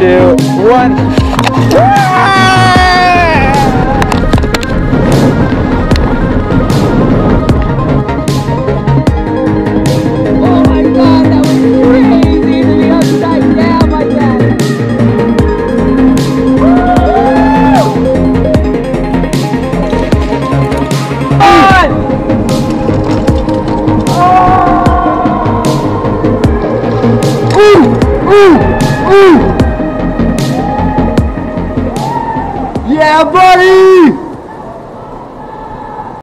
two, one. Yeah, buddy!